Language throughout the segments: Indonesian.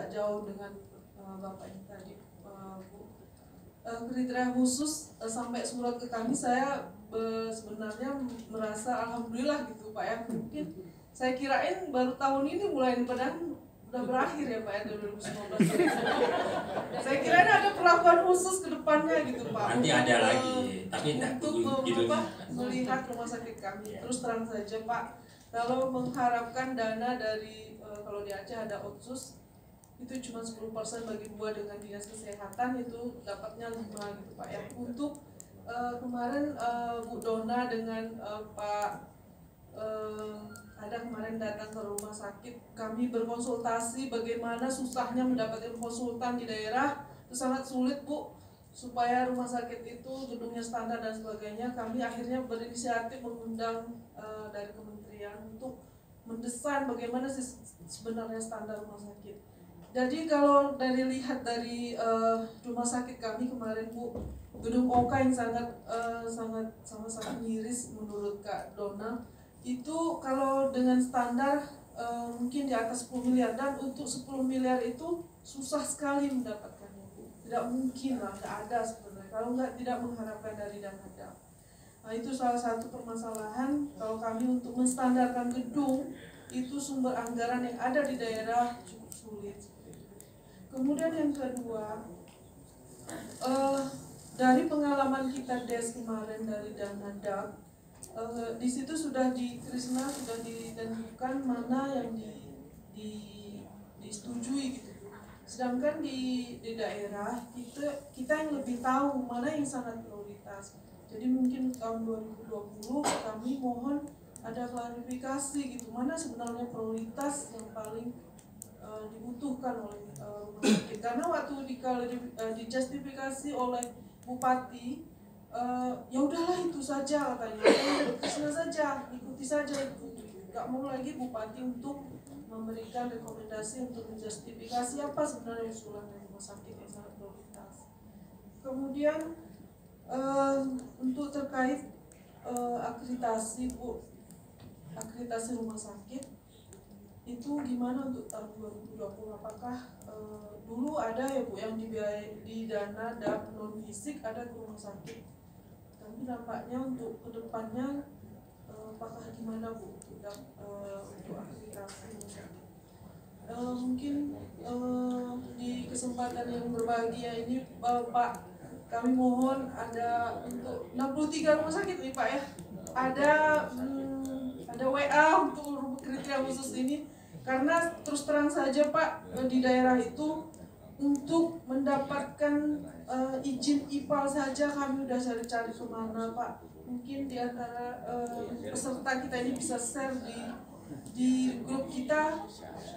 tidak jauh dengan uh, bapak ini tadi uh, bu. Uh, kriteria khusus uh, sampai surat ke kami saya uh, sebenarnya merasa alhamdulillah gitu pak ya. Mungkin saya kirain baru tahun ini mulai padahal udah berakhir ya Pak ya 2019 saya kira ada perlakuan khusus ke depannya gitu Pak. Nanti untuk, ada lagi tapi enggak untuk apa, melihat rumah sakit kami. Ya. terus terang saja Pak kalau mengharapkan dana dari uh, kalau di Aceh ada otsus itu cuma 10% bagi dua dengan dinas kesehatan itu dapatnya lima gitu Pak ya. Untuk uh, kemarin uh, Bu Dona dengan uh, Pak uh, ada kemarin datang ke rumah sakit kami berkonsultasi bagaimana susahnya mendapatkan konsultan di daerah. Itu sangat sulit bu supaya rumah sakit itu gedungnya standar dan sebagainya. Kami akhirnya berinisiatif mengundang eh, dari kementerian untuk mendesain bagaimana sih sebenarnya standar rumah sakit jadi kalau dari lihat dari eh, rumah sakit kami kemarin bu gedung Oka yang sangat eh, sangat sangat miris menurut Kak Dona itu kalau dengan standar eh, mungkin di atas 10 miliar dan untuk 10 miliar itu susah sekali mendapatkannya Bu. Tidak mungkin lah, tidak ada sebenarnya. Kalau nggak tidak mengharapkan dari dana dap. Nah itu salah satu permasalahan kalau kami untuk menstandarkan gedung itu sumber anggaran yang ada di daerah cukup sulit. Kemudian yang kedua, eh, dari pengalaman kita des kemarin dari dana dap Eh, di situ sudah di Krisna sudah ditentukan mana yang di, di disetujui gitu. Sedangkan di di daerah kita kita yang lebih tahu mana yang sangat prioritas. Jadi mungkin tahun 2020 kami mohon ada klarifikasi gitu mana sebenarnya prioritas yang paling eh, dibutuhkan oleh eh, rumah sakit. Karena waktu di uh, dijustifikasi oleh bupati Eh, ya udahlah itu saja katanya. Krisna saja ikuti saja itu. Nggak mau lagi bupati untuk memberikan rekomendasi untuk menjustifikasi apa sebenarnya usulan dari rumah sakit yang sangat prioritas. Kemudian eh, untuk terkait eh, akreditasi bu akreditasi rumah sakit itu gimana untuk tahun 2020 apakah eh, dulu ada ya bu yang dibiayai di dana dan non fisik ada ke rumah sakit? Tapi nampaknya untuk ke depannya eh, apakah gimana bu tidak eh, untuk akreditasi Eh, mungkin eh, di kesempatan yang berbahagia ini Bapak kami mohon ada untuk 63 rumah sakit nih Pak ya. Ada hmm, ada WA untuk kriteria khusus ini karena terus terang saja Pak eh, di daerah itu untuk mendapatkan eh, izin IPAL saja kami udah cari-cari ke mana Pak. Mungkin di antara eh, peserta kita ini bisa share di di grup kita.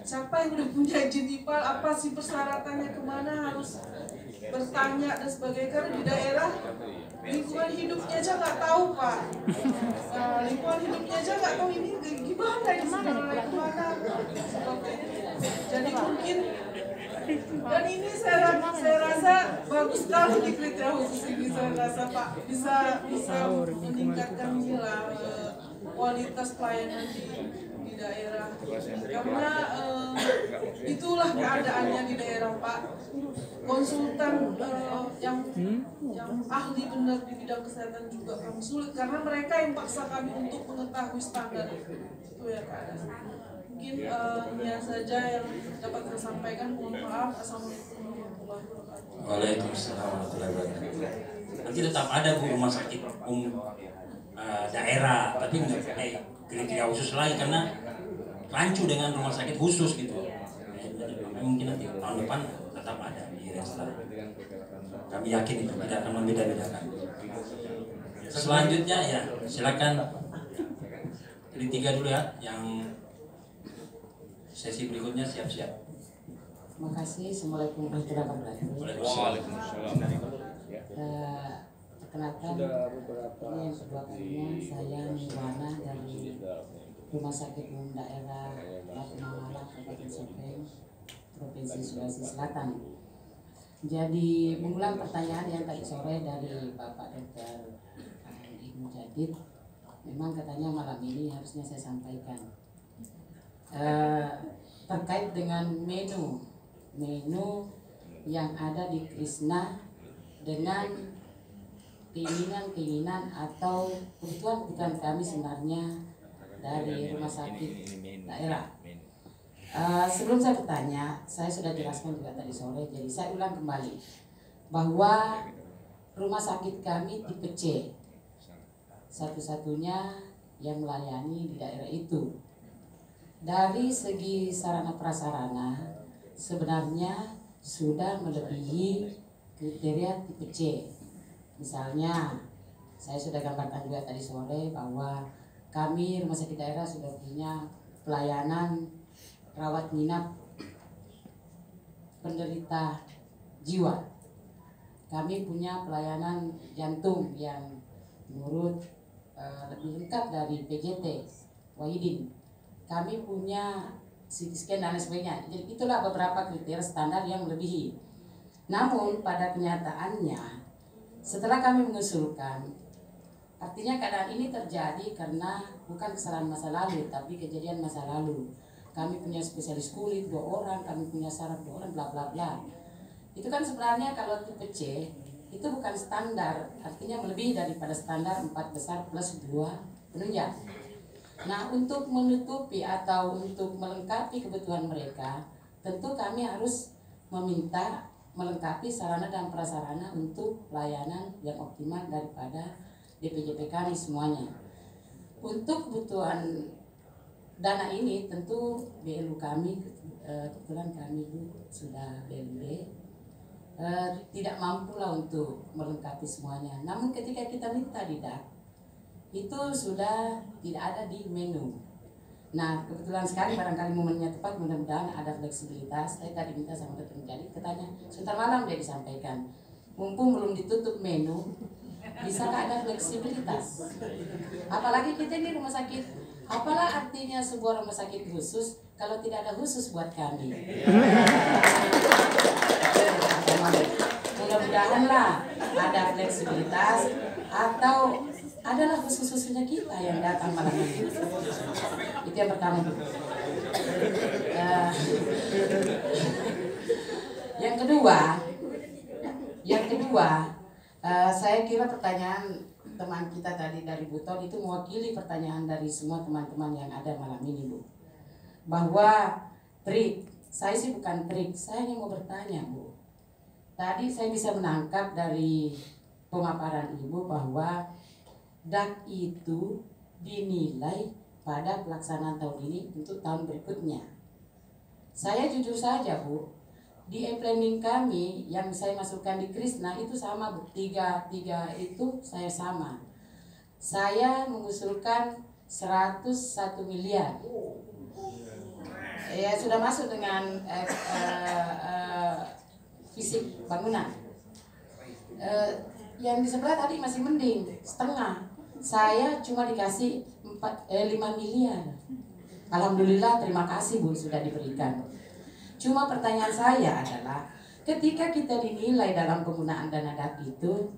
Siapa yang udah punya izin IPAL? Apa sih persyaratannya? Ke mana harus bertanya dan sebagainya? Karena di daerah lingkungan hidupnya aja nggak tahu pak. Nah, lingkungan hidupnya aja nggak tahu ini gimana ini sebenarnya ke mana jadi mungkin dan ini saya, saya rasa bagus sekali di kriteria khusus ini saya rasa pak. Bisa bisa meningkatkan inilah eh, kualitas pelayanan di di daerah. Karena eh, itulah keadaannya di daerah pak. Konsultan eh, yang yang ahli benar di bidang kesehatan juga kami sulit karena mereka yang paksa kami untuk mengetahui standar itu itu ya keadaan mungkin ini saja yang dapat saya sampaikan. Mohon maaf. Assalamualaikum. Warahmatullahi wabarakatuh Waalaikumsalam warahmatullahi wabarakatuh. Nanti tetap ada bu rumah sakit umum eh, daerah, tapi nggak pakai kriteria khusus lagi karena rancu dengan rumah sakit khusus gitu. Jadi, mungkin nanti tahun depan tetap ada di Resta. Kami yakin itu tidak akan membeda-bedakan. Selanjutnya ya silakan dari tiga dulu ya yang sesi berikutnya siap-siap. Terima kasih. Assalamualaikum warahmatullahi wabarakatuh. Waalaikumsalam. Eh, Perkenalkan, ini yang kalinya saya Nirwana dari Rumah Sakit Umum Daerah Latunamala Kabupaten Sopeng, Provinsi Sulawesi Selatan. Jadi mengulang pertanyaan yang tadi sore dari Bapak Dr. Ibnu Jadid, memang katanya malam ini harusnya saya sampaikan. Eh, terkait dengan menu menu yang ada di Krishna dengan keinginan-keinginan atau kebutuhan-kebutuhan kami sebenarnya dari rumah sakit daerah. Uh, sebelum saya bertanya, saya sudah jelaskan juga tadi sore, jadi saya ulang kembali bahwa rumah sakit kami tipe C, satu-satunya yang melayani di daerah itu. Dari segi sarana prasarana, sebenarnya sudah melebihi kriteria tipe C. Misalnya, saya sudah gambarkan juga tadi sore bahwa kami rumah sakit daerah sudah punya pelayanan rawat inap penderita jiwa. Kami punya pelayanan jantung yang menurut uh, lebih lengkap dari PJT Wahidin. Kami punya CT scan dan lain sebagainya. Jadi itulah beberapa kriteria standar yang melebihi. Namun pada kenyataannya setelah kami mengusulkan artinya keadaan ini terjadi karena bukan kesalahan masa lalu tapi kejadian masa lalu kami punya spesialis kulit dua orang, kami punya saraf dua orang, bla bla bla. Itu kan sebenarnya kalau tipe C itu bukan standar, artinya melebihi daripada standar empat besar plus dua penunjang. Nah, untuk menutupi atau untuk melengkapi kebutuhan mereka, tentu kami harus meminta melengkapi sarana dan prasarana untuk pelayanan yang optimal daripada DPJP kami semuanya. Untuk kebutuhan dana ini tentu BLU kami eh, kebetulan kami sudah BLB eh, tidak mampu lah untuk melengkapi semuanya. Namun ketika kita minta tidak itu sudah tidak ada di menu. Nah kebetulan sekali barangkali momennya tepat mudah-mudahan ada fleksibilitas. Saya tadi minta sama dokter menjadi katanya sebentar malam dia disampaikan. Mumpung belum ditutup menu, bisakah ada fleksibilitas? Apalagi kita ini rumah sakit Apalah artinya sebuah rumah sakit khusus kalau tidak ada khusus buat kami? Mudah-mudahan lah ada fleksibilitas atau adalah khusus-khususnya kita yang datang malam ini. Itu yang pertama. Uh, yang kedua, yang kedua, uh, saya kira pertanyaan teman kita tadi dari Buton itu mewakili pertanyaan dari semua teman-teman yang ada malam ini Bu. Bahwa trik saya sih bukan trik saya hanya mau bertanya Bu. Tadi saya bisa menangkap dari pemaparan Ibu bahwa DAK itu dinilai pada pelaksanaan tahun ini untuk tahun berikutnya. Saya jujur saja Bu di e-planning kami yang saya masukkan di Krishna itu sama tiga tiga itu saya sama. Saya mengusulkan 101 miliar. Ya sudah masuk dengan eh, eh, eh, fisik bangunan. Eh, yang di sebelah tadi masih mending setengah. Saya cuma dikasih 4, eh, 5 miliar. Alhamdulillah terima kasih Bu sudah diberikan Cuma pertanyaan saya adalah ketika kita dinilai dalam penggunaan dana DAP itu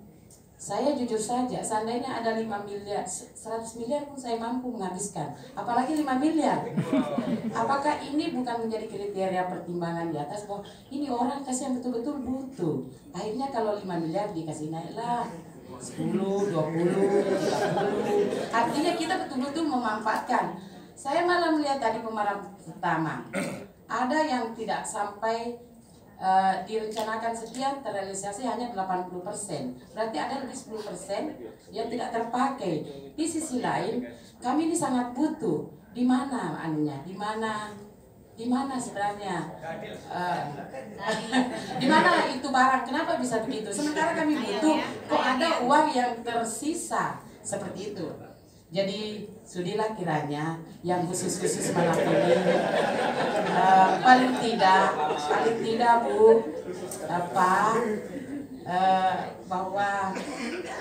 saya jujur saja, seandainya ada 5 miliar, 100 miliar pun saya mampu menghabiskan. Apalagi 5 miliar. Apakah ini bukan menjadi kriteria pertimbangan di atas bahwa ini orang kasih yang betul-betul butuh. Akhirnya kalau 5 miliar dikasih naiklah 10, 20, 30. Artinya kita betul-betul memanfaatkan. Saya malah melihat tadi pemarah pertama ada yang tidak sampai uh, direncanakan sekian terrealisasi hanya 80%. Berarti ada lebih 10% yang tidak terpakai. Di sisi lain, kami ini sangat butuh. Di mana anunya? Di mana di mana sebenarnya uh, di mana itu barang kenapa bisa begitu sementara kami butuh kok ada uang yang tersisa seperti itu jadi sudilah kiranya yang khusus-khusus malam ini uh, paling tidak paling tidak bu apa uh, bahwa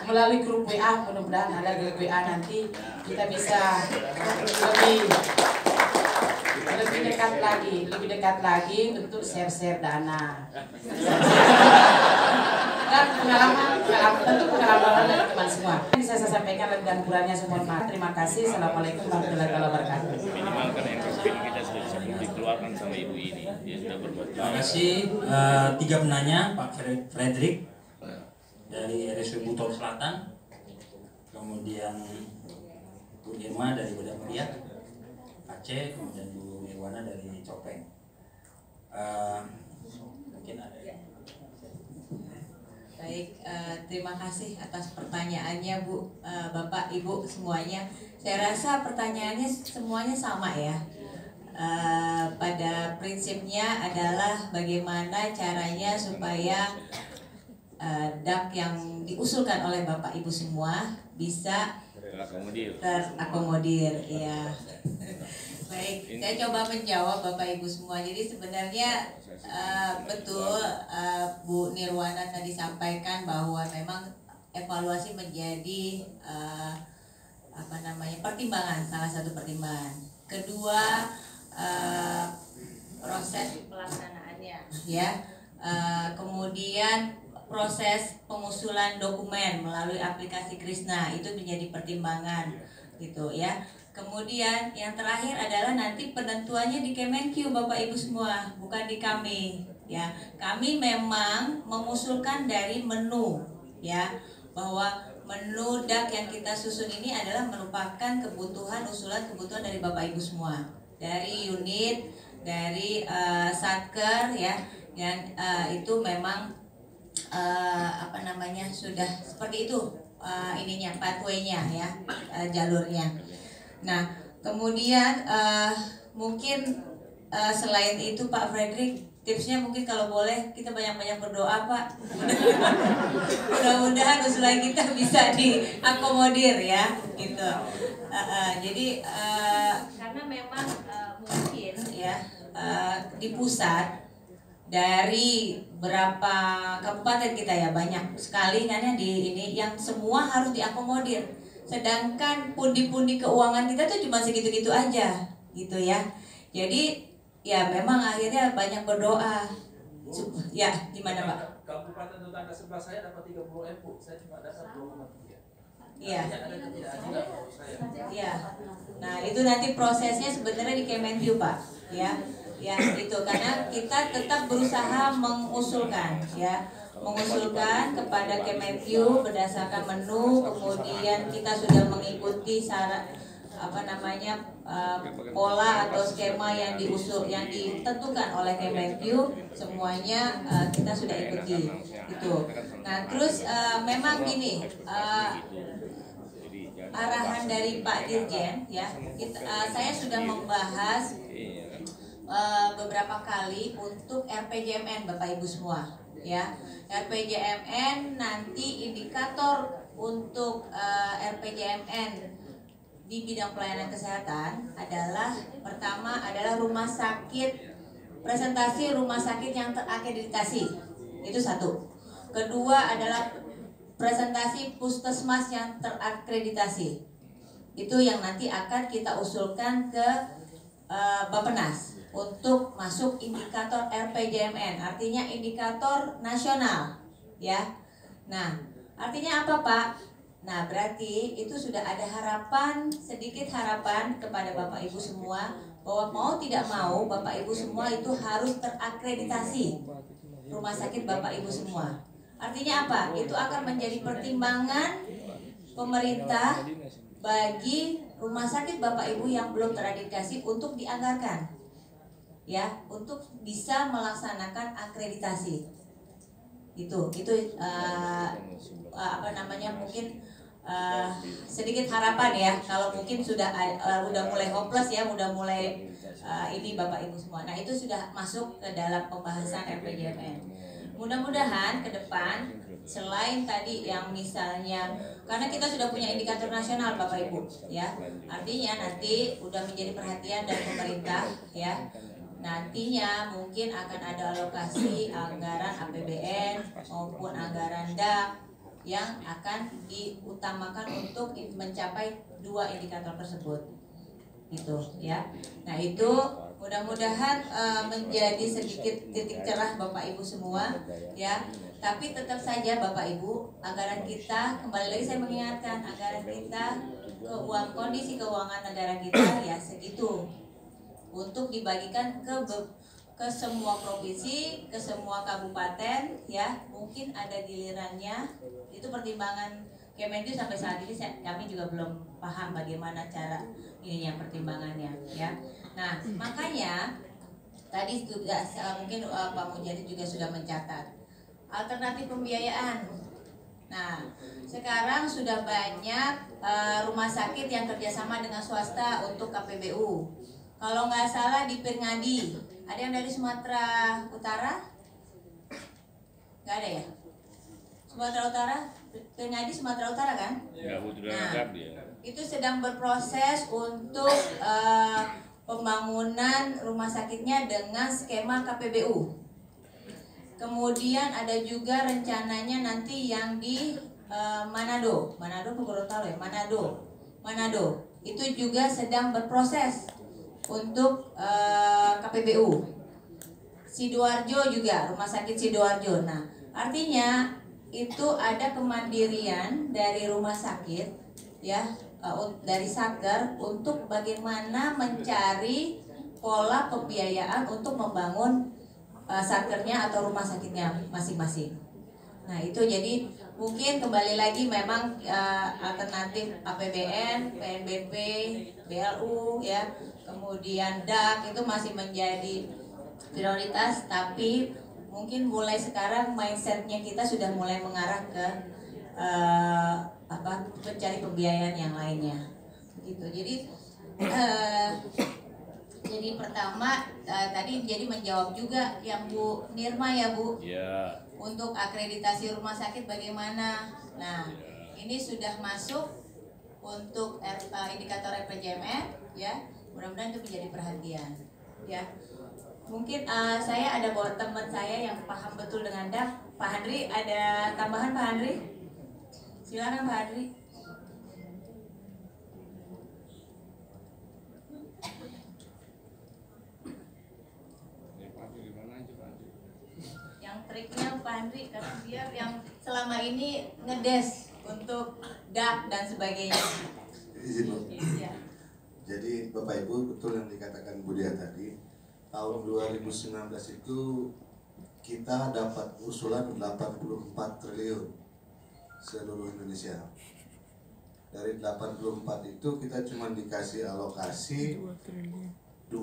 melalui grup WA mudah-mudahan ada grup WA nanti kita bisa lebih lebih dekat lagi lebih dekat lagi untuk share-share dana dan pengalaman, pengalaman tentu pengalaman dari teman semua. Bisa saya sampaikan lebih dan kurangnya semua. Terima kasih. Assalamualaikum warahmatullahi wabarakatuh. minimal karena infrastruktur kita sudah bisa dikeluarkan sama ibu ini dia sudah berbuat Terima kasih eh, tiga penanya Pak Fre- Frederick dari RSU Buton Selatan, kemudian Bu Irma dari Bedah Meriah, Aceh, kemudian Bu Irwana dari Copeng. Eh, mungkin ada Baik, eh, terima kasih atas pertanyaannya Bu, eh, Bapak, Ibu semuanya. Saya rasa pertanyaannya semuanya sama ya. Eh, pada prinsipnya adalah bagaimana caranya supaya eh, DAP yang diusulkan oleh Bapak Ibu semua bisa terakomodir terakomodir ya baik saya coba menjawab bapak ibu semua. Jadi sebenarnya eh, betul eh, Bu Nirwana tadi sampaikan bahwa memang evaluasi menjadi eh, apa namanya pertimbangan salah satu pertimbangan. Kedua eh, proses pelaksanaannya ya. Eh, kemudian proses pengusulan dokumen melalui aplikasi Krisna itu menjadi pertimbangan gitu ya. Kemudian yang terakhir adalah nanti penentuannya di Kemenq Bapak Ibu semua, bukan di kami ya. Kami memang mengusulkan dari menu ya bahwa menu DAK yang kita susun ini adalah merupakan kebutuhan usulan kebutuhan dari Bapak Ibu semua dari unit dari eh, satker ya yang eh, itu memang eh, apa namanya sudah seperti itu eh, ininya pathway-nya ya eh, jalurnya. Nah kemudian eh, mungkin eh, selain itu Pak Frederick tipsnya mungkin kalau boleh kita banyak-banyak berdoa Pak. Mudah-mudahan usulan kita bisa diakomodir ya gitu. Eh, eh, jadi eh, karena memang eh, mungkin ya eh, di pusat dari berapa kabupaten kita ya banyak sekali kan ya di ini yang semua harus diakomodir sedangkan pundi-pundi keuangan kita tuh cuma segitu-gitu aja gitu ya jadi ya memang akhirnya banyak berdoa Sup- ya gimana pak Kabupaten tetangga sebelah saya dapat 30 M, Bu. Saya cuma dapat 2,3. Iya. Iya. Nah, itu nanti prosesnya sebenarnya di Kemenq, Pak. Ya. Ya, itu karena kita tetap berusaha mengusulkan ya. Mengusulkan kepada Kemenq berdasarkan menu, kemudian kita sudah mengikuti syarat apa namanya eh, pola atau skema yang diusul yang ditentukan oleh Kemenq semuanya eh, kita sudah ikuti itu. Nah, terus eh, memang gini, eh, arahan dari Pak Dirjen ya kita, eh, saya sudah membahas eh, beberapa kali untuk RPJMN Bapak Ibu semua ya. RPJMN nanti indikator untuk eh, RPJMN di bidang pelayanan kesehatan adalah pertama adalah rumah sakit presentasi rumah sakit yang terakreditasi. Itu satu. Kedua adalah presentasi puskesmas yang terakreditasi. Itu yang nanti akan kita usulkan ke eh, Bapenas untuk masuk indikator RPJMN artinya indikator nasional ya nah artinya apa Pak Nah, berarti itu sudah ada harapan, sedikit harapan kepada Bapak Ibu semua bahwa mau tidak mau Bapak Ibu semua itu harus terakreditasi rumah sakit Bapak Ibu semua. Artinya apa? Itu akan menjadi pertimbangan pemerintah bagi rumah sakit Bapak Ibu yang belum terakreditasi untuk dianggarkan. Ya, untuk bisa melaksanakan akreditasi. Itu itu eh, apa namanya mungkin uh, sedikit harapan ya kalau mungkin sudah uh, udah mulai hopeless ya udah mulai uh, ini bapak ibu semua nah itu sudah masuk ke dalam pembahasan RPJMN mudah-mudahan ke depan selain tadi yang misalnya karena kita sudah punya indikator nasional bapak ibu ya. Artinya nanti udah menjadi perhatian dari pemerintah ya. Nantinya mungkin akan ada alokasi anggaran APBN maupun anggaran DAP yang akan diutamakan untuk mencapai dua indikator tersebut. Itu ya. Nah itu Mudah-mudahan eh, menjadi sedikit titik cerah Bapak Ibu semua ya. Tapi tetap saja Bapak Ibu, anggaran kita kembali lagi saya mengingatkan anggaran kita keuangan kondisi keuangan negara kita ya segitu untuk dibagikan ke ke semua provinsi, ke semua kabupaten ya. Mungkin ada gilirannya. Itu pertimbangan Kemenlu sampai saat ini kami juga belum paham bagaimana cara ininya pertimbangannya ya. Nah, makanya tadi juga eh, mungkin eh, Pak Mujadi juga sudah mencatat alternatif pembiayaan. Nah, sekarang sudah banyak eh, rumah sakit yang kerjasama dengan swasta untuk KPBU. Kalau nggak salah di Pirngadi, ada yang dari Sumatera Utara? Nggak ada ya? Sumatera Utara, Pirngadi Sumatera Utara kan? Ya, Nah. itu sedang berproses untuk eh, pembangunan rumah sakitnya dengan skema KPBU. Kemudian ada juga rencananya nanti yang di eh, Manado, Manado Gorontalo ya, Manado, Manado. Itu juga sedang berproses untuk eh, KPBU. Sidoarjo juga, rumah sakit Sidoarjo. Nah, artinya itu ada kemandirian dari rumah sakit ya uh, dari Saker untuk bagaimana mencari pola pembiayaan untuk membangun uh, atau rumah sakitnya masing-masing. Nah itu jadi mungkin kembali lagi memang uh, alternatif APBN, PNBP, BLU ya, kemudian DAK itu masih menjadi prioritas, tapi mungkin mulai sekarang mindsetnya kita sudah mulai mengarah ke eh, apa mencari pembiayaan yang lainnya, gitu. Jadi eh, jadi pertama eh, tadi jadi menjawab juga yang Bu Nirma ya Bu Ya, untuk akreditasi rumah sakit bagaimana. Nah, ini sudah masuk untuk R- uh, indikator RPJMN ya. Mudah-mudahan itu menjadi perhatian ya. Mungkin uh, saya ada bawa teman saya yang paham betul dengan DAP. Pak Handri ada tambahan Pak Handri? Silakan Pak Handri. Yang triknya Pak Handri karena dia yang selama ini ngedes untuk DAP dan sebagainya. Izin. Iya. Jadi Bapak Ibu betul yang dikatakan Budia tadi tahun 2019 itu kita dapat usulan 84 triliun seluruh Indonesia. Dari 84 itu kita cuma dikasih alokasi 26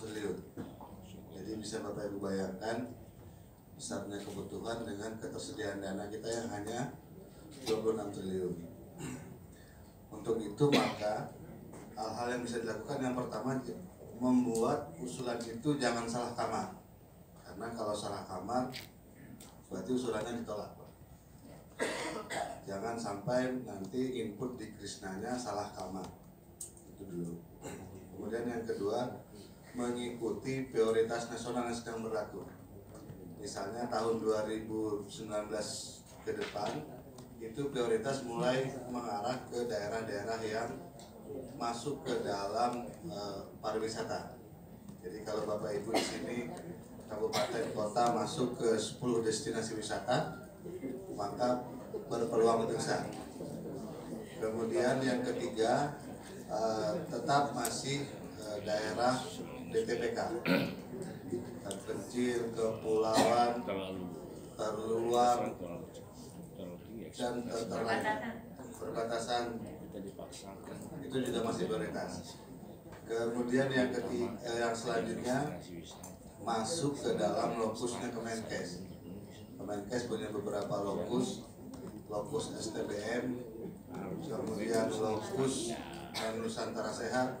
triliun. Jadi bisa Bapak Ibu bayangkan besarnya kebutuhan dengan ketersediaan dana kita yang hanya 26 triliun. Untuk itu maka hal-hal yang bisa dilakukan yang pertama membuat usulan itu jangan salah kamar karena kalau salah kamar berarti usulannya ditolak jangan sampai nanti input di krisnanya salah kamar itu dulu. Kemudian yang kedua mengikuti prioritas nasional yang sedang berlaku. Misalnya tahun 2019 ke depan itu prioritas mulai mengarah ke daerah-daerah yang masuk ke dalam eh, pariwisata. Jadi kalau Bapak Ibu di sini kabupaten kota masuk ke 10 destinasi wisata, maka berpeluang lebih besar. Kemudian yang ketiga eh, tetap masih eh, daerah DTPK terpencil, kepulauan, terlalu terluar, terlalu terlalu dan ter- ter- perbatasan itu juga masih prioritas. Kemudian yang ketiga, eh, yang selanjutnya masuk ke dalam lokusnya Kemenkes. Kemenkes punya beberapa lokus, lokus STBM, kemudian lokus Nusantara Sehat,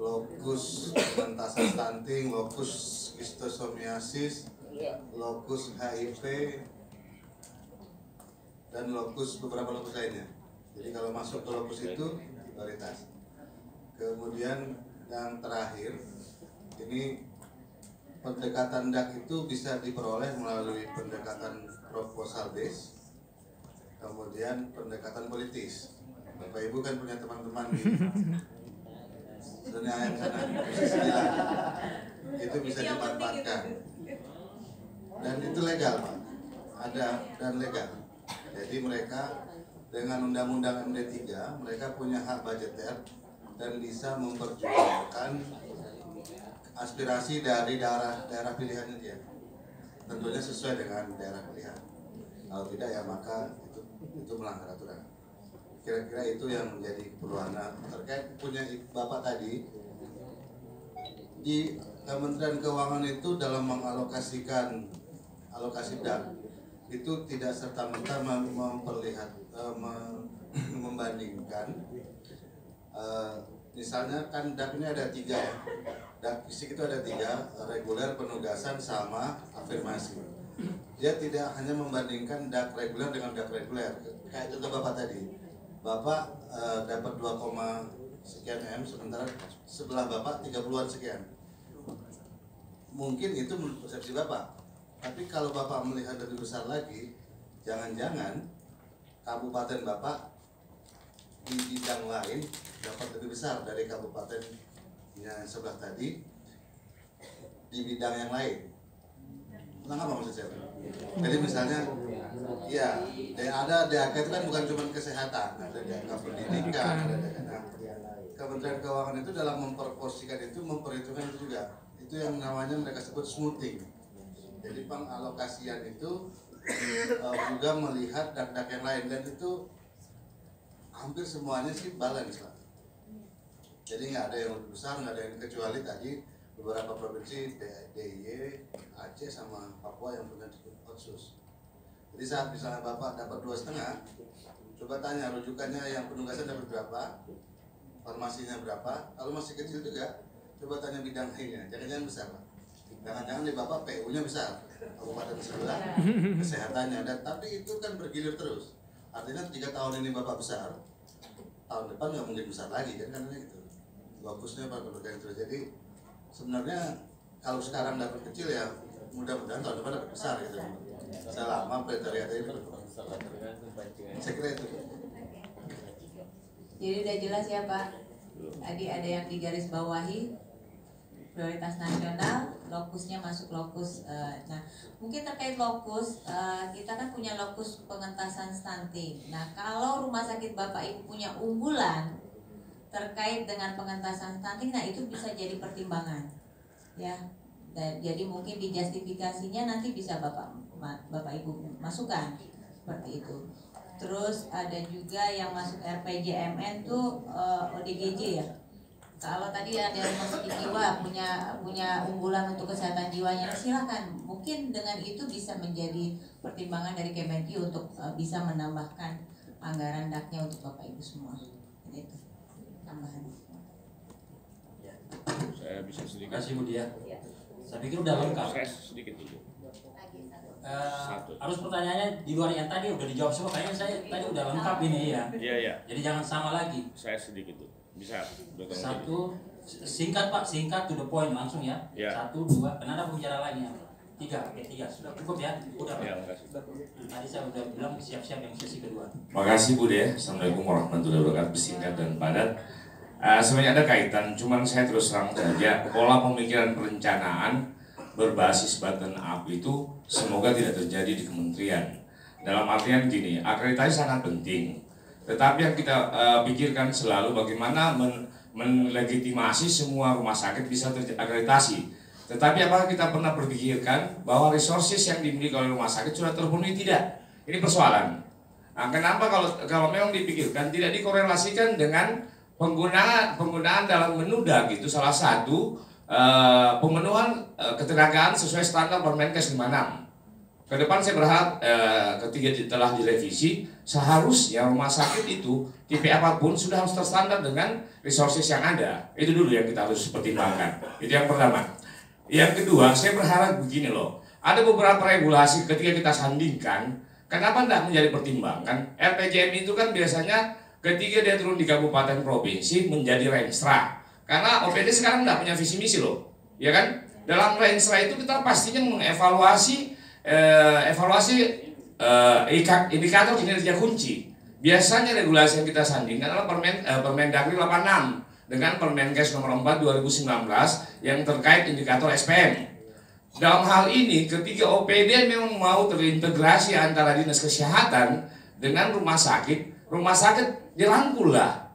lokus pentasan stunting, lokus histosomiasis, lokus HIV, dan lokus beberapa lokus lainnya. Jadi kalau masuk ke lokus itu prioritas. Kemudian yang terakhir ini pendekatan DAK itu bisa diperoleh melalui pendekatan proposal base, kemudian pendekatan politis. Bapak Ibu kan punya teman-teman di zona yang sana itu bisa dimanfaatkan. dan itu legal pak. Ada dan legal. Jadi mereka dengan undang-undang MD 3 mereka punya hak budgeter dan bisa memperjuangkan aspirasi dari daerah daerah pilihannya dia tentunya sesuai dengan daerah pilihan. Kalau tidak ya maka itu itu melanggar aturan. Kira-kira itu yang menjadi keperluan Nah, terkait punya bapak tadi di Kementerian Keuangan itu dalam mengalokasikan alokasi DAP itu tidak serta merta memperlihat eh, mem- membandingkan eh, misalnya kan DAP ini ada tiga ya DAP fisik itu ada tiga reguler penugasan sama afirmasi. Dia tidak hanya membandingkan DAP reguler dengan DAP reguler. Kayak contoh bapak tadi. Bapak eh, dapat 2, sekian m sementara sebelah bapak 30-an sekian. Mungkin itu menurut persepsi bapak. Tapi kalau bapak melihat lebih besar lagi jangan-jangan kabupaten bapak di bidang lain dapat lebih besar dari kabupaten yang sebelah tadi di bidang yang lain Nah, apa maksud saya? Jadi misalnya, ya, dan ada DAK itu kan bukan cuma kesehatan, ada DAK pendidikan, ada DAK. Kementerian Keuangan itu dalam memproporsikan itu memperhitungkan itu juga. Itu yang namanya mereka sebut smoothing. Jadi pengalokasian itu eh, juga melihat dak-dak yang lain dan itu hampir semuanya sih balance lah. Jadi nggak ada yang lebih besar, nggak ada yang kecuali tadi beberapa provinsi DIY, Aceh sama Papua yang punya otsus. Jadi saat misalnya bapak dapat dua setengah, coba tanya rujukannya yang penugasan dapat berapa, formasinya berapa. Kalau masih kecil juga, coba tanya bidang lainnya. Jangan-jangan besar. Jangan-jangan di bapak PU-nya besar, kabupaten sebelah, kesehatannya. Dan tapi itu kan bergilir terus. Artinya tiga tahun ini bapak besar, tahun depan nggak mungkin besar lagi kan karena itu. Fokusnya pada berkaitan terus. Jadi sebenarnya kalau sekarang dapat kecil ya mudah-mudahan tahun depan dapat besar gitu selama kriteria berkurang saya kira itu Jadi udah jelas ya Pak. Tadi ada yang digaris bawahi prioritas nasional, lokusnya masuk lokus. eh, nah, mungkin terkait lokus, eh, kita kan punya lokus pengentasan stunting. Nah, kalau rumah sakit Bapak Ibu punya unggulan terkait dengan pengentasan stunting, nah itu bisa jadi pertimbangan, ya. Dan jadi mungkin di justifikasinya nanti bisa Bapak Bapak Ibu masukkan seperti itu. Terus ada juga yang masuk RPJMN tuh eh, ODGJ ya. Kalau tadi ada rumah sakit jiwa punya punya unggulan untuk kesehatan jiwanya, silakan. Mungkin dengan itu bisa menjadi pertimbangan dari Kemenkyu untuk eh, bisa menambahkan anggaran daknya untuk Bapak Ibu semua. Itu tambahan. Saya bisa sedikit. Kasih Bu Dia. Saya pikir udah lengkap. Saya sedikit dulu. Eh, harus pertanyaannya di luar yang tadi udah dijawab semua. Kayaknya saya tadi udah lengkap ini ya. Iya, iya. Jadi jangan sama lagi. Saya sedikit dulu. Bisa. Satu, singkat Pak, singkat to the point langsung ya. Ya. Satu, dua, karena ada pembicara lainnya. Tiga, oke tiga, sudah cukup ya. Udah Pak. Ya, makasih. Tadi saya udah bilang siap-siap yang sesi kedua. Makasih Bu De. Assalamualaikum warahmatullahi wabarakatuh. Singkat dan padat. Eh, sebenarnya ada kaitan, cuman saya terus terang saja pola pemikiran perencanaan berbasis button up itu semoga tidak terjadi di kementerian. Dalam artian gini, akreditasi sangat penting. Tetapi yang kita eh, pikirkan selalu bagaimana men- menlegitimasi semua rumah sakit bisa terakreditasi. Tetapi apakah kita pernah berpikirkan bahwa resources yang dimiliki oleh rumah sakit sudah terpenuhi tidak? Ini persoalan. Nah, kenapa kalau kalau memang dipikirkan tidak dikorelasikan dengan penggunaan penggunaan dalam menudak itu salah satu eh, pemenuhan eh, ketenagaan sesuai standar Permenkes 56. Ke depan saya berharap eh, ketika telah direvisi seharusnya rumah sakit itu tipe apa pun sudah harus terstandar dengan resources yang ada. Itu dulu yang kita harus pertimbangkan. Itu yang pertama. Yang kedua, saya berharap begini loh. Ada beberapa regulasi ketika kita sandingkan, kenapa tidak menjadi pertimbangan? RPJM itu kan biasanya ketika dia turun di kabupaten provinsi menjadi renstra. Karena OPD sekarang tidak punya visi misi loh, ya kan? Dalam renstra itu kita pastinya mengevaluasi eh, evaluasi eh, ika- indikator kinerja kunci. Biasanya regulasi yang kita sandingkan adalah Permen eh, Permendagri 86 dengan Permenkes nomor 4 2019 yang terkait indikator SPM. Dalam hal ini, ketika OPD memang mau terintegrasi antara dinas kesehatan dengan rumah sakit, rumah sakit dirangkul lah.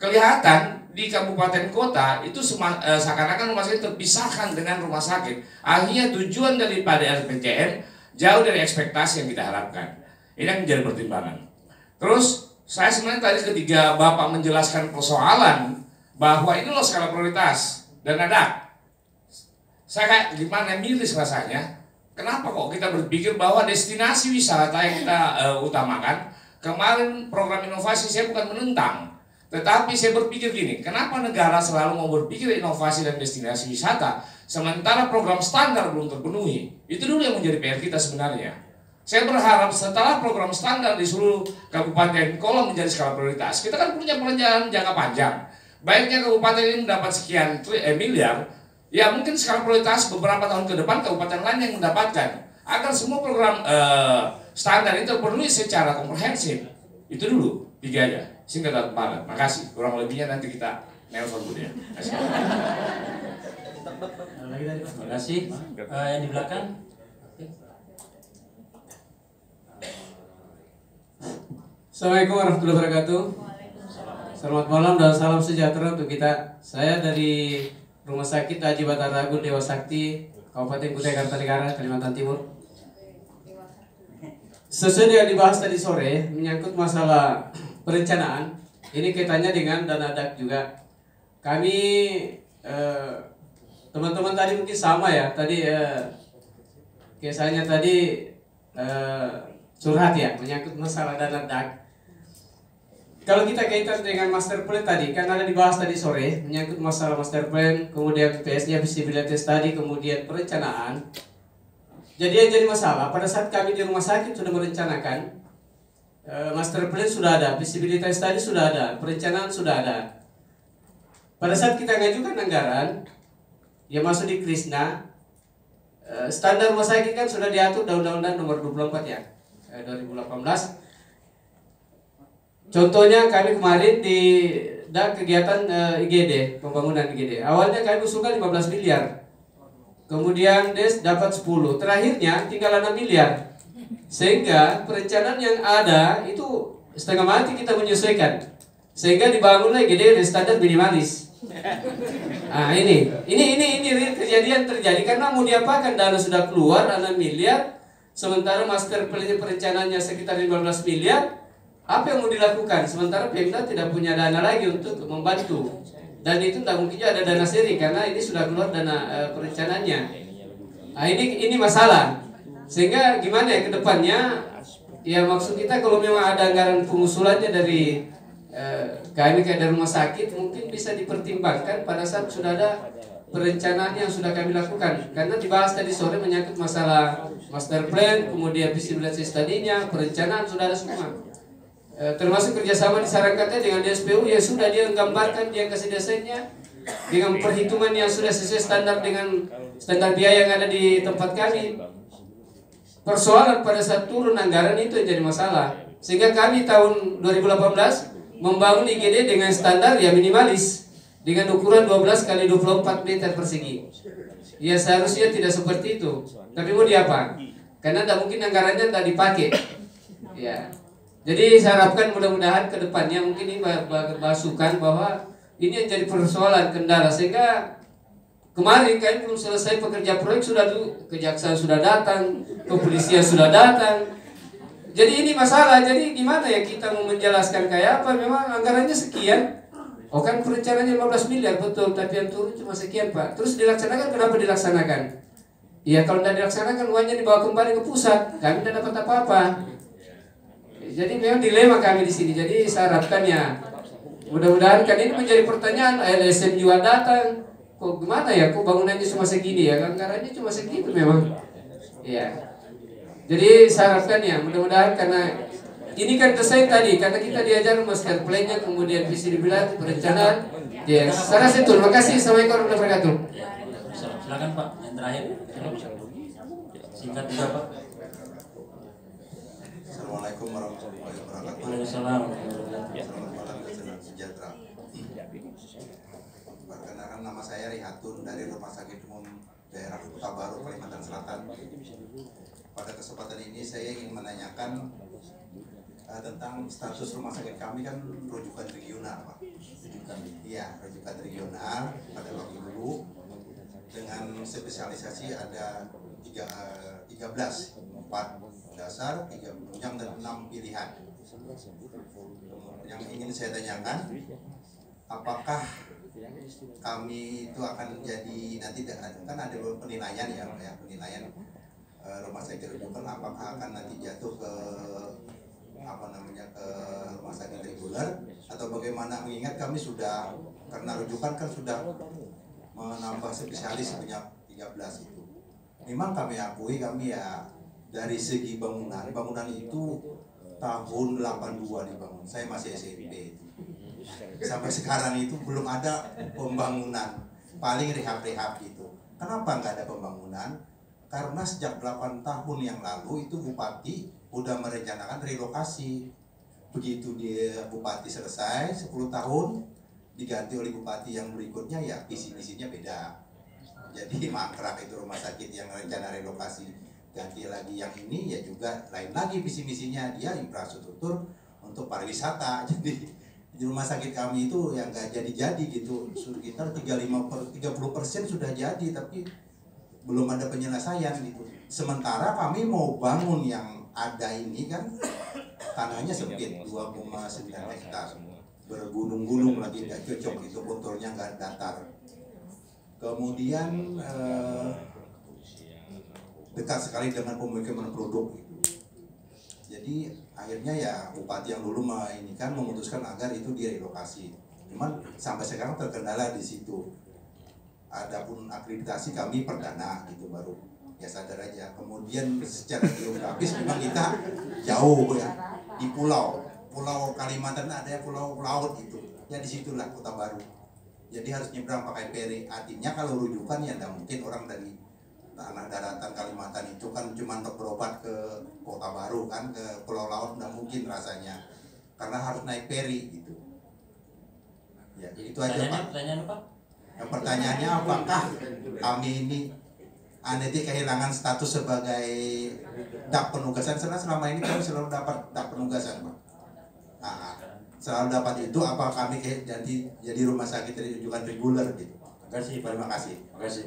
Kelihatan di kabupaten kota itu eh, seakan-akan rumah sakit terpisahkan dengan rumah sakit. Akhirnya tujuan daripada RPJM jauh dari ekspektasi yang kita harapkan. Ini yang menjadi pertimbangan. Terus saya sebenarnya tadi ketika Bapak menjelaskan persoalan bahwa ini loh skala prioritas dan ada saya kayak gimana miris rasanya kenapa kok kita berpikir bahwa destinasi wisata yang kita eh, utamakan kemarin program inovasi saya bukan menentang tetapi saya berpikir gini kenapa negara selalu mau berpikir inovasi dan destinasi wisata sementara program standar belum terpenuhi? Itu dulu yang menjadi PR kita sebenarnya. Saya berharap setelah program standar di seluruh kabupaten kolom menjadi skala prioritas kita kan punya perencanaan jangka panjang. Baiknya kabupaten ini mendapat sekian tri- eh, miliar Ya mungkin skala prioritas beberapa tahun ke depan kabupaten lain yang mendapatkan agar semua program eh, standar itu terpenuhi secara komprehensif. Itu dulu tiga aja. Singkat dan padat. Makasih. Kurang lebihnya nanti kita nelpon bu ya. Terima kasih. Terima kasih. Eh, yang di belakang. Assalamualaikum warahmatullahi wabarakatuh. Selamat malam dan salam sejahtera untuk kita. Saya dari Rumah Sakit Haji Bataragun Dewa Sakti, Kabupaten Kutai Kartanegara, Kalimantan Timur. Sesuai yang dibahas tadi sore menyangkut masalah perencanaan, ini kaitannya dengan dana dak juga. Kami eh, teman-teman tadi mungkin sama ya, tadi eh, kisahnya tadi eh, curhat ya menyangkut masalah dana dak. Kalau kita kaitan dengan master plan tadi, kan ada dibahas tadi sore menyangkut masalah master plan, kemudian PS-nya visibilitas tadi, kemudian perencanaan. Jadi yang jadi masalah pada saat kami di rumah sakit sudah merencanakan eh, master plan sudah ada, visibilitas tadi sudah ada, perencanaan sudah ada. Pada saat kita ngajukan anggaran, yang masuk di Krisna, eh, standar rumah sakit kan sudah diatur dalam Undang-Undang nomor 24 ya, eh, 2018 Contohnya kami kemarin di da kegiatan eh, IGD, pembangunan IGD. Awalnya kami usulkan 15 miliar. Kemudian Des dapat 10. Terakhirnya tinggal 6 miliar. Sehingga perencanaan yang ada itu setengah mati kita menyesuaikan. Sehingga dibangunlah IGD dengan standar minimalis. Nah ini, ini ini ini kejadian terjadi karena mau diapakan dana sudah keluar 6 miliar, sementara master plan perencanaannya sekitar 15 miliar, apa yang mau dilakukan? Sementara Pemda tidak punya dana lagi untuk membantu. Dan itu tidak mungkin ada dana seri karena ini sudah keluar dana eh, perencanaannya. Nah, ini ini masalah. Sehingga gimana ya ke depannya? Ya maksud kita kalau memang ada anggaran pengusulannya dari eh, kami kayak dari rumah sakit mungkin bisa dipertimbangkan pada saat sudah ada perencanaan yang sudah kami lakukan karena dibahas tadi sore menyangkut masalah master plan kemudian visibilitas tadinya perencanaan sudah ada semua Eh, termasuk kerjasama disarankannya dengan DSPU ya sudah dia gambarkan dia kasih desainnya dengan perhitungan yang sudah sesuai standar dengan standar biaya yang ada di tempat kami. Persoalan pada saat turun anggaran itu yang jadi masalah. Sehingga kami tahun 2018 membangun IGD dengan standar ya minimalis dengan ukuran 12 kali 24 meter persegi. Ya seharusnya tidak seperti itu. Tapi mau diapa? Karena tidak mungkin anggarannya tidak dipakai. Ya jadi saya harapkan mudah-mudahan ke depannya mungkin ini masukan bahwa ini yang jadi persoalan kendala sehingga kemarin kami belum selesai pekerja proyek sudah dulu kejaksaan sudah datang, kepolisian sudah datang. Jadi ini masalah. Jadi gimana ya kita mau menjelaskan kayak apa? Memang anggarannya sekian. Oh kan perencanaannya 15 miliar betul, tapi yang turun cuma sekian pak. Terus dilaksanakan kenapa dilaksanakan? Ya kalau tidak dilaksanakan uangnya dibawa kembali ke pusat, kami tidak dapat apa-apa. Jadi memang dilema kami di sini. Jadi saya harapkan ya mudah-mudahan kan ini menjadi pertanyaan LSM juga datang. Kok gimana ya? Kok bangunannya cuma segini ya? Anggarannya cuma segitu memang. Ya. Jadi saya harapkan ya mudah-mudahan karena ini kan desain tadi karena kita diajar master plan-nya kemudian visi dibilang perencanaan. Ya, saya rasa itu. Terima kasih. Assalamualaikum warahmatullahi wabarakatuh. Silakan Pak, yang terakhir. Singkat juga Pak. Assalamualaikum warahmatullahi wabarakatuh. Waalaikumsalam warahmatullahi wabarakatuh. Selamat malam dan senang sejahtera. Perkenalkan nama saya Rihatun dari Rumah Sakit Umum Daerah Kota Baru, Kalimantan Selatan. Pada kesempatan ini saya ingin menanyakan uh, tentang status rumah sakit kami kan rujukan regional, Pak. Rujukan, iya, rujukan regional pada waktu dulu dengan spesialisasi ada tiga, uh, 13, 4 dasar, 3 penunjang dan 6 pilihan. Yang ingin saya tanyakan, apakah kami itu akan jadi nanti kan ada penilaian ya ya penilaian eh, rumah sakit rujukan apakah akan nanti jatuh ke apa namanya ke rumah sakit reguler? Atau bagaimana? Mengingat kami sudah karena rujukan kan sudah menambah spesialis sebanyak 13 itu. Memang kami akui kami ya dari segi bangunan bangunan itu tahun 82 dibangun saya masih SMP sampai sekarang itu belum ada pembangunan. Paling rehab-rehab gitu. Kenapa nggak ada pembangunan? Karena sejak 8 tahun yang lalu itu bupati udah merencanakan relokasi. Begitu dia bupati selesai 10 tahun diganti oleh bupati yang berikutnya ya visi misinya beda. Jadi mangkrak itu rumah sakit yang rencana relokasi ganti lagi yang ini ya juga lain lagi visi misinya dia infrastruktur untuk pariwisata. Jadi di rumah sakit kami itu yang nggak jadi-jadi gitu. Sekitar 35 per 30 persen sudah jadi tapi belum ada penyelesaian gitu. Sementara kami mau bangun yang ada ini kan tanahnya sempit 2,9 hektar. bergunung-gunung lagi nggak cocok itu konturnya nggak datar. Kemudian eh, dekat sekali dengan pemukiman produk gitu. jadi akhirnya ya bupati yang dulu ini kan memutuskan agar itu direlokasi. Cuman sampai sekarang terkendala di situ. Adapun akreditasi kami perdana gitu baru. Ya sadar aja. Kemudian secara geografis memang kita jauh ya di pulau. Pulau Kalimantan ada ya pulau laut itu ya di situlah kota baru. Jadi harus nyebrang pakai peri artinya kalau rujukan ya tidak mungkin orang dari tanah daratan Kalimantan itu kan cuma untuk berobat ke kota baru kan ke pulau laut tidak mungkin rasanya. Karena harus naik peri gitu. Ya itu aja pak. pertanyaan apa? yang pertanyaannya apakah kami ini Aneti kehilangan status sebagai dak penugasan? Karena selama ini kami selalu dapat dak penugasan pak. Nah, selalu dapat itu apa kami jadi jadi rumah sakit rujukan reguler gitu. Terima kasih Pak. terima kasih. Terima kasih.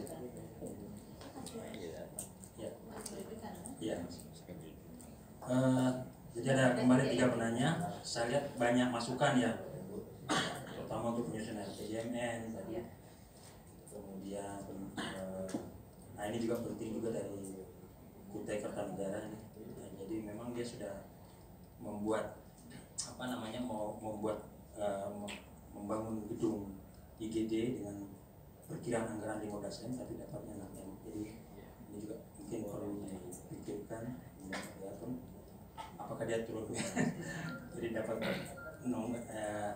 Ya. Ya. Eh, jadi ada kembali tiga penanya. Saya lihat banyak masukan ya, terutama untuk penyusunan RPJMN tadi. Kemudian, eh, nah ini juga penting juga dari Kutai Kertanegara ini. Nah, jadi memang dia sudah membuat apa namanya mau membuat mem- membangun gedung IGD dengan perkiraan anggaran 15 m tapi dapatnya 6 m jadi ini juga mungkin perlu dipikirkan ya, kan. apakah dia turun jadi dapat nong eh,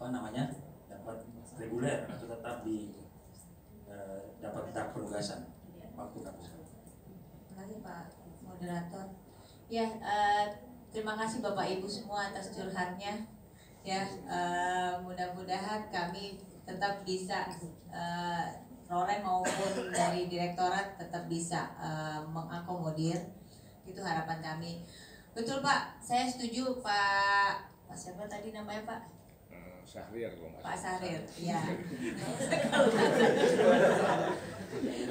apa namanya dapat reguler atau tetap di eh, dapat dak penugasan waktu kampus Terima kasih Pak Moderator. Ya, eh, terima kasih Bapak Ibu semua atas curhatnya. Ya, eh, mudah-mudahan kami tetap bisa eh, Roren maupun dari direktorat tetap bisa eh, mengakomodir. Itu harapan kami. Betul Pak, saya setuju Pak. Pak siapa tadi namanya Pak? Syahrir kalau nggak Pak salah. Sahrir, ya.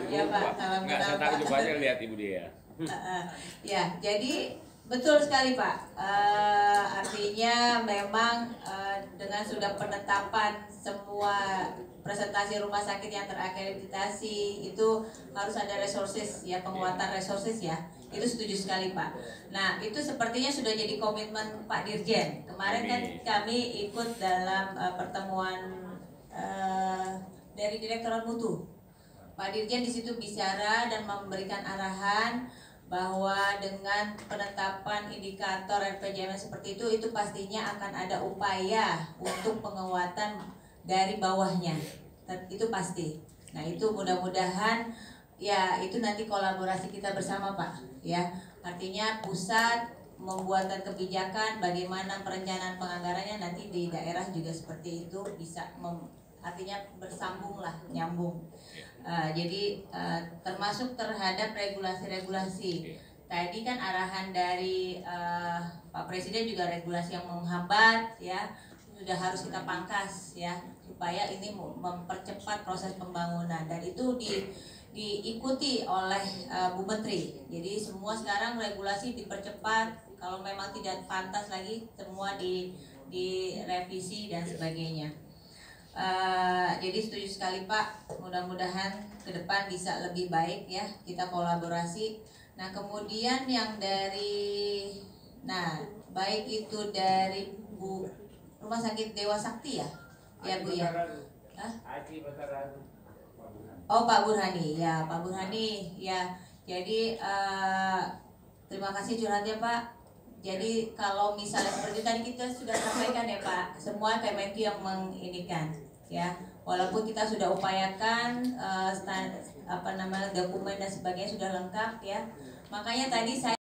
ya Pak, salam Nggak, saya kenal, tahu Pak. coba aja lihat Ibu dia. Uh, ya, jadi betul sekali Pak. Uh, artinya memang uh, dengan sudah penetapan semua presentasi rumah sakit yang terakreditasi itu harus ada resources ya penguatan resources ya. Itu setuju sekali Pak. Nah itu sepertinya sudah jadi komitmen Pak Dirjen. Kemarin kan Amin. kami ikut dalam uh, pertemuan uh, dari Direktorat Mutu. Pak Dirjen di situ bicara dan memberikan arahan bahwa dengan penetapan indikator RPJMN seperti itu itu pastinya akan ada upaya untuk penguatan dari bawahnya. Itu pasti. Nah itu mudah-mudahan ya itu nanti kolaborasi kita bersama Pak ya. Artinya pusat membuatkan kebijakan bagaimana perencanaan penganggarannya nanti di daerah juga seperti itu bisa mem- artinya bersambung lah nyambung Uh, jadi uh, termasuk terhadap regulasi-regulasi tadi kan arahan dari uh, Pak Presiden juga regulasi yang menghambat ya sudah harus kita pangkas ya supaya ini mempercepat proses pembangunan dan itu di diikuti oleh uh, Bu Menteri. Jadi semua sekarang regulasi dipercepat. Kalau memang tidak pantas lagi semua di direvisi dan sebagainya. Uh, jadi setuju sekali Pak. Mudah-mudahan ke depan bisa lebih baik ya kita kolaborasi. Nah kemudian yang dari, nah baik itu dari Bu Rumah Sakit Dewa Sakti ya, ya Bu ya. Hah? Oh Pak Burhani, ya Pak Burhani, ya. Jadi uh, terima kasih curhatnya Pak. Jadi kalau misalnya seperti tadi kita sudah sampaikan ya Pak, semua Kemenq yang menginikan ya. Walaupun kita sudah upayakan uh, stand, apa namanya dokumen dan sebagainya sudah lengkap ya. Makanya tadi saya